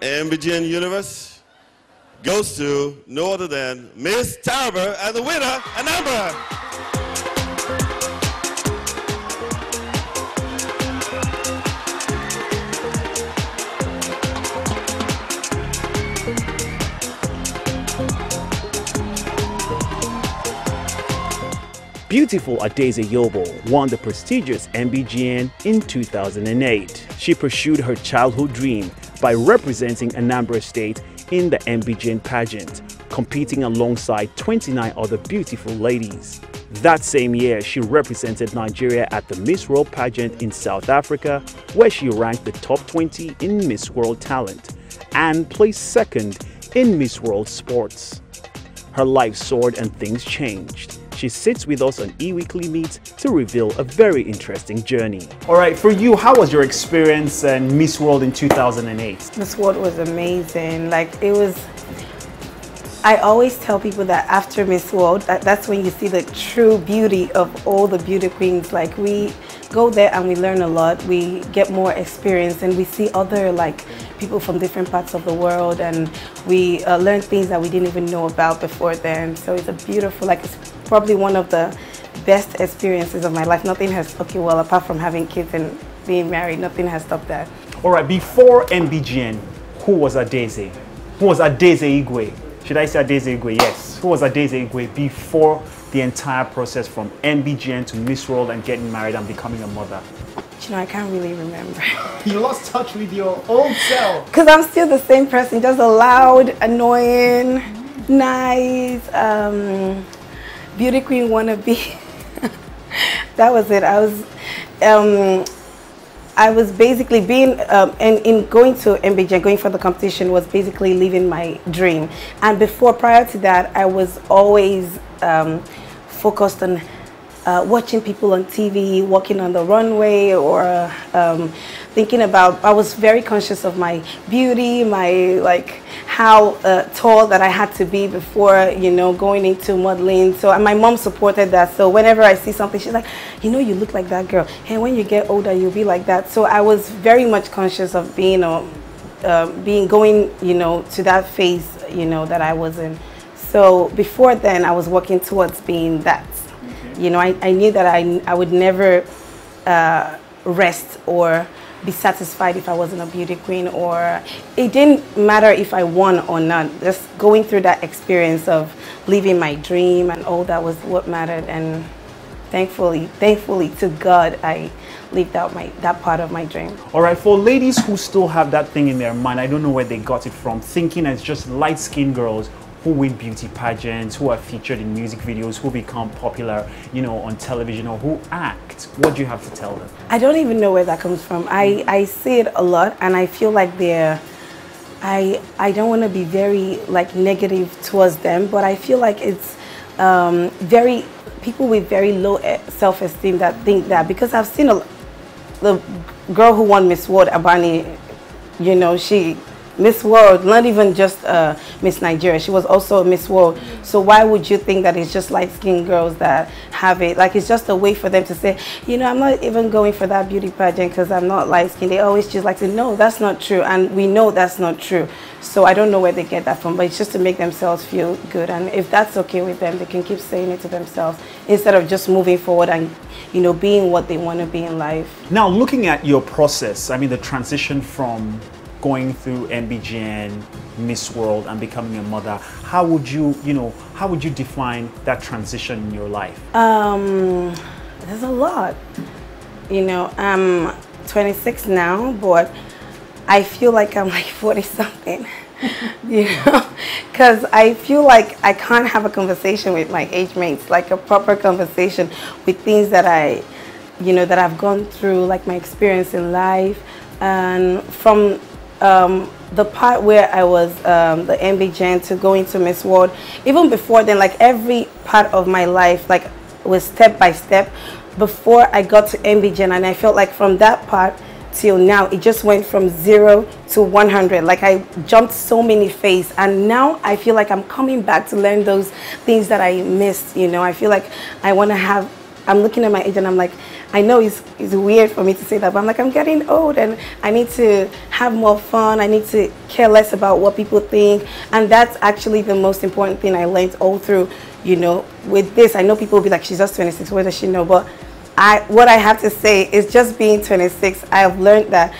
MBGN Universe goes to no other than Miss Tarver and the winner, Anambra. Beautiful Adaeze Yobo won the prestigious MBGN in 2008. She pursued her childhood dream by representing Anambra State in the MBGN pageant, competing alongside 29 other beautiful ladies. That same year, she represented Nigeria at the Miss World pageant in South Africa, where she ranked the top 20 in Miss World Talent and placed second in Miss World Sports. Her life soared and things changed. She sits with us on e-weekly meet to reveal a very interesting journey. All right, for you, how was your experience in Miss World in 2008? Miss World was amazing. Like it was I always tell people that after Miss World, that, that's when you see the true beauty of all the beauty queens. Like we go there and we learn a lot. We get more experience and we see other like people from different parts of the world and we uh, learn things that we didn't even know about before then. So it's a beautiful, like it's probably one of the best experiences of my life. Nothing has, okay, well, apart from having kids and being married, nothing has stopped that. All right, before MBGN, who was Adaeze? Who was Adaeze Igwe? Should I say Adaeze Igwe? Yes. Who was Adaeze Igwe before the entire process from MBGN to Miss World and getting married and becoming a mother? You know, I can't really remember. you lost touch with your old self. Because I'm still the same person, just a loud, annoying, nice, um, beauty queen wannabe. that was it. I was, um, I was basically being, um, and in going to MBG, going for the competition was basically living my dream. And before, prior to that, I was always um, focused on uh, watching people on TV, walking on the runway, or um, thinking about, I was very conscious of my beauty, my like how uh, tall that I had to be before, you know, going into modeling. So my mom supported that. So whenever I see something, she's like, you know, you look like that girl. And when you get older, you'll be like that. So I was very much conscious of being, uh, uh, being going, you know, to that phase, you know, that I was in. So before then, I was working towards being that. You know, I, I knew that I, I would never uh, rest or be satisfied if I wasn't a beauty queen or it didn't matter if I won or not. Just going through that experience of living my dream and all that was what mattered and thankfully, thankfully to God, I lived out my that part of my dream. All right, for ladies who still have that thing in their mind, I don't know where they got it from, thinking as just light-skinned girls who win beauty pageants, who are featured in music videos, who become popular, you know, on television or who act? What do you have to tell them? I don't even know where that comes from. I, I see it a lot and I feel like they're I I don't want to be very like negative towards them, but I feel like it's um, very people with very low self-esteem that think that because I've seen a the girl who won Miss World, Agbani, you know, she Miss World, not even just uh, Miss Nigeria. She was also Miss World. So why would you think that it's just light-skinned girls that have it? Like it's just a way for them to say, you know, I'm not even going for that beauty pageant because I'm not light-skinned. They always just like to, no, that's not true. And we know that's not true. So I don't know where they get that from, but it's just to make themselves feel good. And if that's okay with them, they can keep saying it to themselves instead of just moving forward and, you know, being what they want to be in life. Now, looking at your process, I mean, the transition from going through MBGN, Miss World, and becoming a mother, how would you, you know, how would you define that transition in your life? Um, there's a lot. You know, I'm 26 now, but I feel like I'm like 40 something. you know, because I feel like I can't have a conversation with my age mates, like a proper conversation with things that I, you know, that I've gone through, like my experience in life, and from um, the part where I was um, the MBGN to going to Miss World, even before then, like every part of my life, like was step by step before I got to MBGN, and I felt like from that part till now, it just went from zero to 100. Like I jumped so many phases, and now I feel like I'm coming back to learn those things that I missed. You know, I feel like I want to have. I'm looking at my age, and I'm like, I know it's, it's weird for me to say that, but I'm like, I'm getting old and I need to have more fun. I need to care less about what people think. And that's actually the most important thing I learned all through, you know, with this. I know people will be like, she's just 26, what does she know? But I, what I have to say is just being 26, I have learned that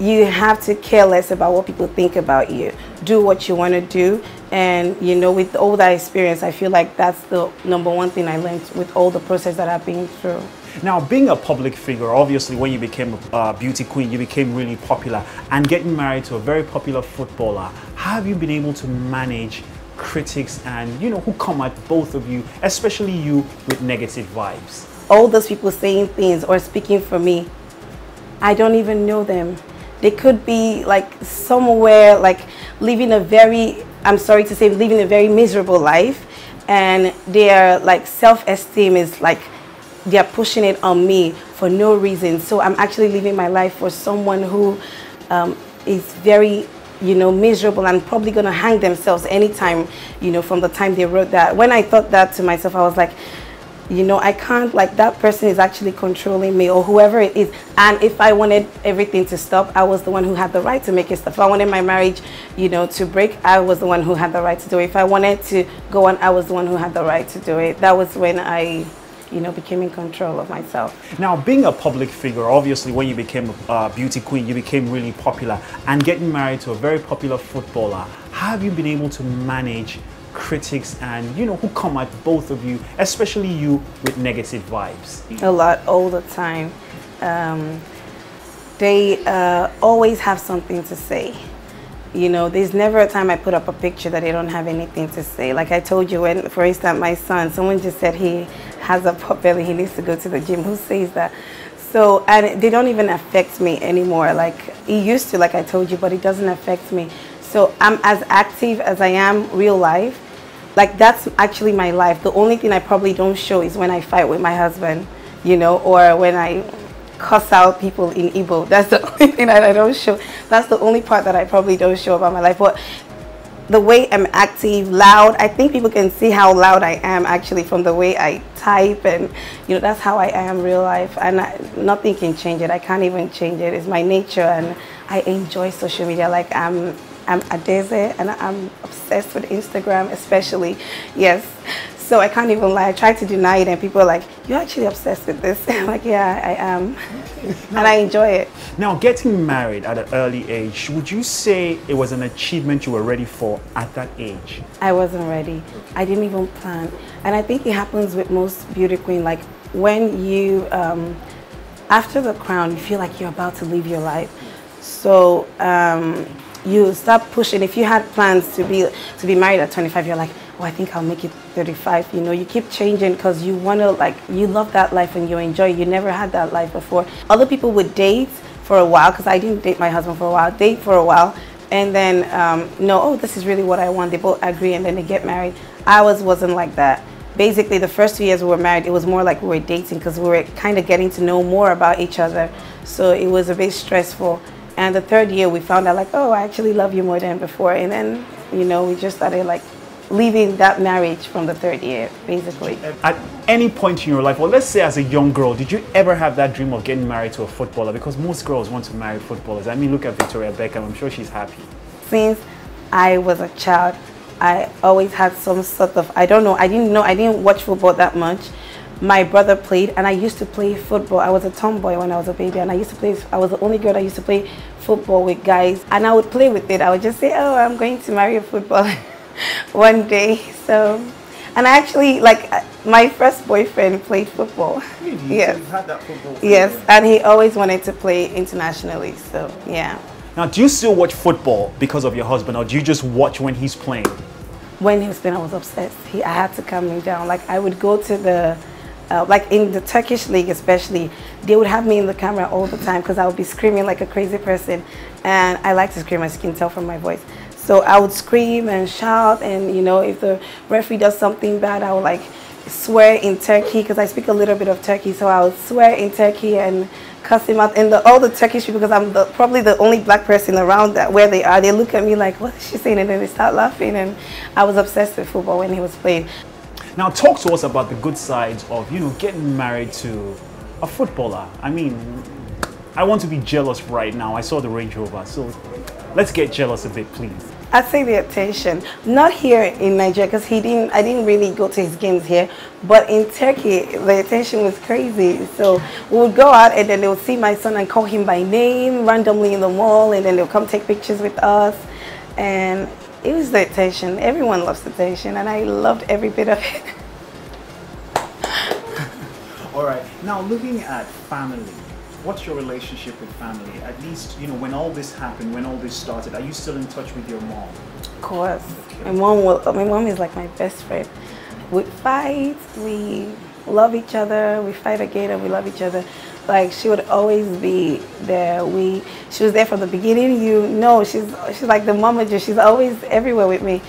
you have to care less about what people think about you. Do what you want to do. And, you know, with all that experience, I feel like that's the number one thing I learned with all the process that I've been through. Now, being a public figure, obviously, when you became a uh, beauty queen, you became really popular. And getting married to a very popular footballer, have you been able to manage critics and, you know, who come at both of you, especially you with negative vibes? All those people saying things or speaking for me, I don't even know them. They could be like somewhere, like living a very, I'm sorry to say, living a very miserable life. And their like self-esteem is like, they're pushing it on me for no reason. So I'm actually living my life for someone who um, is very you know, miserable and probably going to hang themselves anytime, you know, from the time they wrote that. When I thought that to myself, I was like, you know, I can't, like, that person is actually controlling me or whoever it is. And if I wanted everything to stop, I was the one who had the right to make it stop. If I wanted my marriage, you know, to break, I was the one who had the right to do it. If I wanted to go on, I was the one who had the right to do it. That was when I you know, became in control of myself. Now, being a public figure, obviously, when you became a beauty queen, you became really popular. And getting married to a very popular footballer, how have you been able to manage critics and you know who come at both of you especially you with negative vibes a lot all the time um, they uh, always have something to say you know there's never a time i put up a picture that they don't have anything to say. Like i told you when for instance my son someone just said he has a pot belly he needs to go to the gym. Who says that? So and they don't even affect me anymore. Like he used to like i told you but it doesn't affect me. So I'm as active as I am real life. Like that's actually my life. The only thing I probably don't show is when I fight with my husband, you know, or when I cuss out people in Igbo. That's the only thing that I don't show. That's the only part that I probably don't show about my life. But the way I'm active, loud, I think people can see how loud I am actually from the way I type and you know that's how I am real life and I, nothing can change it. I can't even change it. It's my nature and I enjoy social media like I'm I'm Adeze and I'm obsessed with Instagram especially. Yes. So I can't even lie. I try to deny it and people are like, you're actually obsessed with this. I'm like, yeah, I am. and I enjoy it. Now, getting married at an early age, would you say it was an achievement you were ready for at that age? I wasn't ready. I didn't even plan. And I think it happens with most beauty queen. Like when you, um, after the crown, you feel like you're about to live your life. So um, you start pushing. If you had plans to be to be married at 25, you're like, oh, I think I'll make it 35. You know, you keep changing because you want to like you love that life and you enjoy. You never had that life before. Other people would date for a while because I didn't date my husband for a while. Date for a while and then um, know, oh, this is really what I want. They both agree and then they get married. I was wasn't like that. Basically, the first two years we were married, it was more like we were dating because we were kind of getting to know more about each other. So it was a bit stressful. And the third year, we found out like, oh, I actually love you more than before. And then, you know, we just started like leaving that marriage from the third year, basically. At any point in your life, or let's say as a young girl, did you ever have that dream of getting married to a footballer? Because most girls want to marry footballers. I mean, look at Victoria Beckham. I'm sure she's happy. Since I was a child, I always had some sort of, I don't know, I didn't know, I didn't watch football that much my brother played and I used to play football. I was a tomboy when I was a baby and I used to play, I was the only girl that used to play football with guys and I would play with it. I would just say, oh, I'm going to marry a footballer one day. So, and I actually, like, my first boyfriend played football. Really? Yes. So had that football yes, and he always wanted to play internationally, so yeah. Now, do you still watch football because of your husband or do you just watch when he's playing? When he was playing, I was obsessed. He, I had to calm him down. Like, I would go to the uh, like in the Turkish league especially, they would have me in the camera all the time because I would be screaming like a crazy person. And I like to scream, as you can tell from my voice. So I would scream and shout and you know, if the referee does something bad, I would like swear in Turkey because I speak a little bit of Turkey. So I would swear in Turkey and cuss him out. And the, all the Turkish people, because I'm the, probably the only black person around that where they are, they look at me like, what is she saying? And then they start laughing. And I was obsessed with football when he was playing. Now talk to us about the good sides of, you know, getting married to a footballer. I mean, I want to be jealous right now. I saw the Range Rover, so let's get jealous a bit, please. I'd say the attention, not here in Nigeria, because he didn't. I didn't really go to his games here, but in Turkey, the attention was crazy. So we would go out, and then they would see my son and call him by name randomly in the mall, and then they'll come take pictures with us, and it was the attention. Everyone loves the attention, and I loved every bit of it. All right. Now, looking at family, what's your relationship with family? At least, you know, when all this happened, when all this started, are you still in touch with your mom? Of course. Okay. My mom will, my mom is like my best friend. We fight, we love each other, we fight again and we love each other. Like she would always be there. We she was there from the beginning. You know, she's she's like the mama she's always everywhere with me.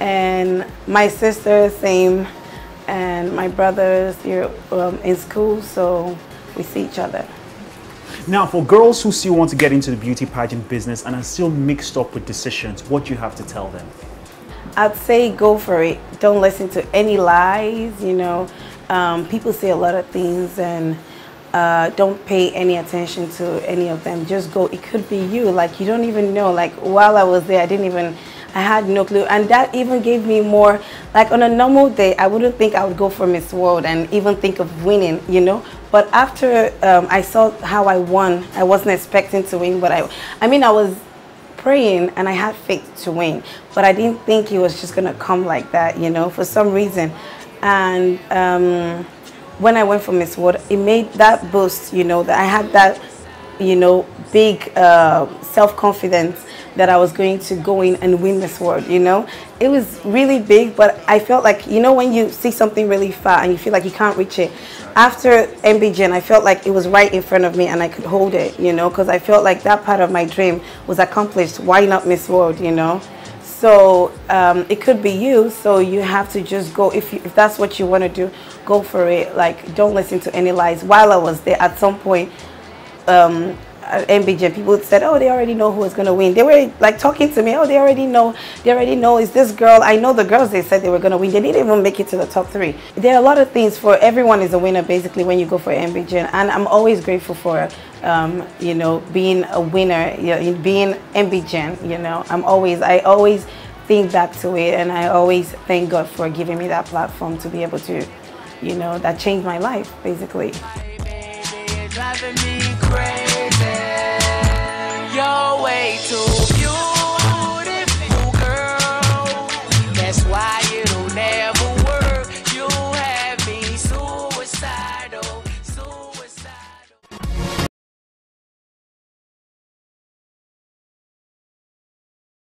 And my sister, same and my brothers are um, in school, so we see each other. Now, for girls who still want to get into the beauty pageant business and are still mixed up with decisions, what do you have to tell them? I'd say go for it. Don't listen to any lies. You know, um, people say a lot of things and uh, don't pay any attention to any of them. Just go. It could be you. Like you don't even know. Like while I was there, I didn't even I had no clue. And that even gave me more, like on a normal day, I wouldn't think I would go for Miss World and even think of winning, you know. But after um, I saw how I won, I wasn't expecting to win, but I, I mean, I was praying and I had faith to win, but I didn't think it was just gonna come like that, you know, for some reason. And um, when I went for Miss World, it made that boost, you know, that I had that, you know, big uh, self-confidence that I was going to go in and win this world, you know? It was really big, but I felt like, you know, when you see something really far and you feel like you can't reach it. After MBGN, I felt like it was right in front of me and I could hold it, you know, because I felt like that part of my dream was accomplished. Why not Miss World, you know? So um, it could be you, so you have to just go, if, you, if that's what you want to do, go for it. Like, don't listen to any lies. While I was there, at some point, um, MBGN, people said, oh, they already know who is going to win. They were like talking to me, oh, they already know, they already know, is this girl, I know the girls they said they were going to win. They didn't even make it to the top three. There are a lot of things for everyone is a winner basically when you go for MBGN. And I'm always grateful for, um, you know, being a winner, you know, being MBGN, you know, I'm always, I always think back to it and I always thank God for giving me that platform to be able to, you know, that changed my life basically baby.